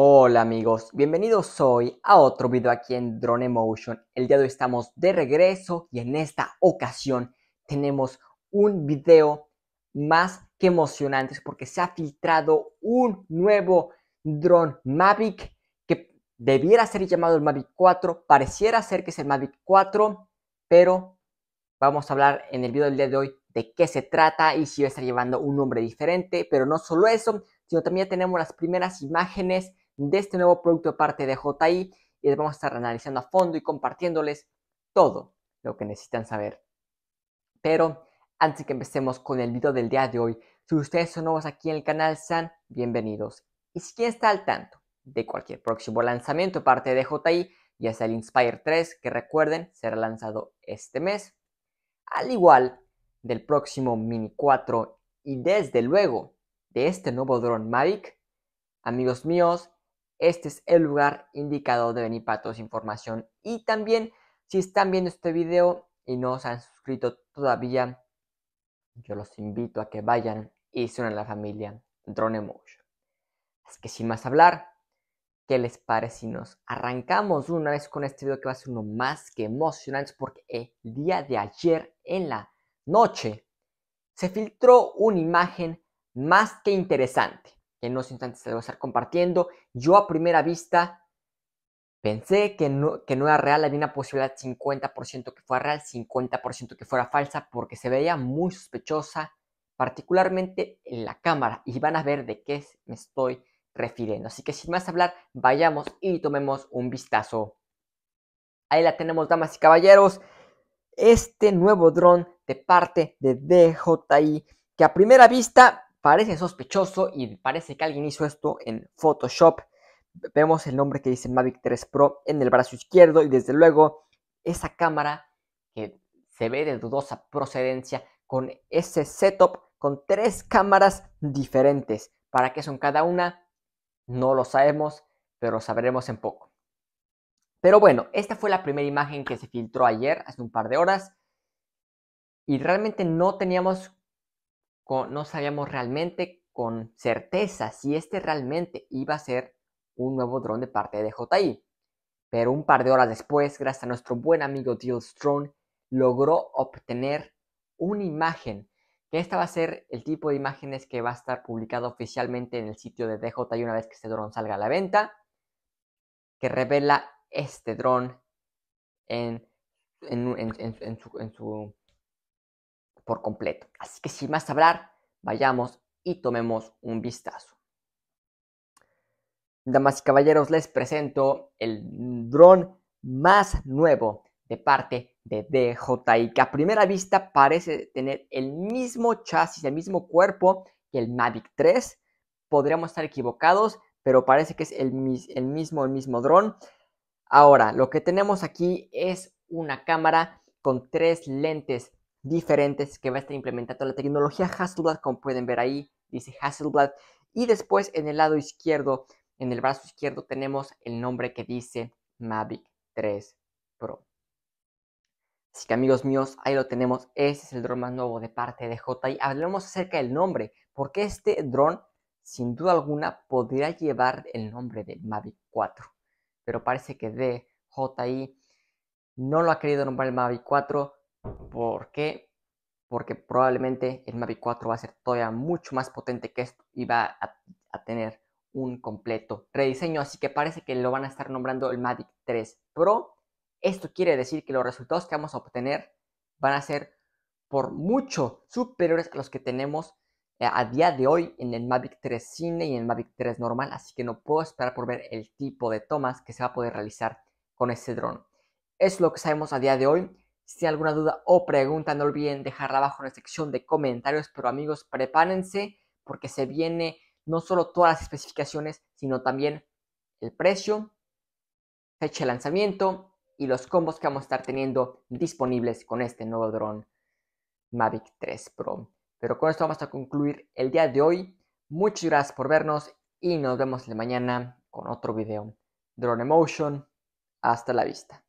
Hola amigos, bienvenidos hoy a otro video aquí en Drone Emotion. El día de hoy estamos de regreso y en esta ocasión tenemos un video más que emocionante porque se ha filtrado un nuevo drone Mavic que debiera ser llamado el Mavic 4, pareciera ser que es el Mavic 4, pero vamos a hablar en el video del día de hoy de qué se trata y si va a estar llevando un nombre diferente, pero no solo eso, sino también tenemos las primeras imágenes de este nuevo producto de parte de JI y les vamos a estar analizando a fondo y compartiéndoles todo lo que necesitan saber. Pero antes que empecemos con el video del día de hoy, si ustedes son nuevos aquí en el canal, sean bienvenidos. Y si quieren estar al tanto de cualquier próximo lanzamiento de parte de JI, ya sea el Inspire 3, que recuerden será lanzado este mes, al igual del próximo Mini 4 y desde luego de este nuevo drone Mavic, amigos míos, este es el lugar indicado de venir para toda información. Y también, si están viendo este video y no se han suscrito todavía, yo los invito a que vayan y se unan a la familia Drone Emotion. Así que sin más hablar, ¿qué les parece si nos arrancamos una vez con este video que va a ser uno más que emocionante? Porque el día de ayer en la noche se filtró una imagen más que interesante que en unos instantes se lo voy a estar compartiendo. Yo a primera vista pensé que no, que no era real, había una posibilidad 50% que fuera real, 50% que fuera falsa, porque se veía muy sospechosa, particularmente en la cámara, y van a ver de qué me estoy refiriendo. Así que sin más hablar, vayamos y tomemos un vistazo. Ahí la tenemos, damas y caballeros. Este nuevo dron de parte de DJI, que a primera vista parece sospechoso y parece que alguien hizo esto en Photoshop. Vemos el nombre que dice Mavic 3 Pro en el brazo izquierdo y desde luego esa cámara que se ve de dudosa procedencia con ese setup con tres cámaras diferentes. ¿Para qué son cada una? No lo sabemos, pero sabremos en poco. Pero bueno, esta fue la primera imagen que se filtró ayer, hace un par de horas. Y realmente no teníamos no sabíamos realmente con certeza si este realmente iba a ser un nuevo dron de parte de JI. Pero un par de horas después, gracias a nuestro buen amigo Drone, logró obtener una imagen. Que esta va a ser el tipo de imágenes que va a estar publicado oficialmente en el sitio de DJI una vez que este dron salga a la venta. Que revela este dron en, en su por completo. Así que sin más hablar, vayamos y tomemos un vistazo. Damas y caballeros, les presento el dron más nuevo de parte de DJI, que a primera vista parece tener el mismo chasis, el mismo cuerpo que el Mavic 3. Podríamos estar equivocados, pero parece que es el, el mismo, el mismo dron. Ahora, lo que tenemos aquí es una cámara con tres lentes diferentes que va a estar implementando la tecnología Hasselblad, como pueden ver ahí, dice Hasselblad. Y después en el lado izquierdo, en el brazo izquierdo, tenemos el nombre que dice Mavic 3 Pro. Así que amigos míos, ahí lo tenemos. Ese es el dron más nuevo de parte de JI. Hablemos acerca del nombre, porque este dron, sin duda alguna, podría llevar el nombre del Mavic 4. Pero parece que DJI no lo ha querido nombrar el Mavic 4 ¿Por qué? Porque probablemente el Mavic 4 va a ser todavía mucho más potente que esto y va a, tener un completo rediseño. Así que parece que lo van a estar nombrando el Mavic 3 Pro. Esto quiere decir que los resultados que vamos a obtener van a ser por mucho superiores a los que tenemos eh, a día de hoy en el Mavic 3 Cine y en el Mavic 3 normal, así que no puedo esperar por ver el tipo de tomas que se va a poder realizar con este dron. Es lo que sabemos a día de hoy. Si tienen alguna duda o pregunta, no olviden dejarla abajo en la sección de comentarios. Pero amigos, prepárense porque se viene no solo todas las especificaciones, sino también el precio, fecha de lanzamiento y los combos que vamos a estar teniendo disponibles con este nuevo dron Mavic 3 Pro. Pero con esto vamos a concluir el día de hoy. Muchas gracias por vernos y nos vemos mañana con otro video. Drone Emotion. Hasta la vista.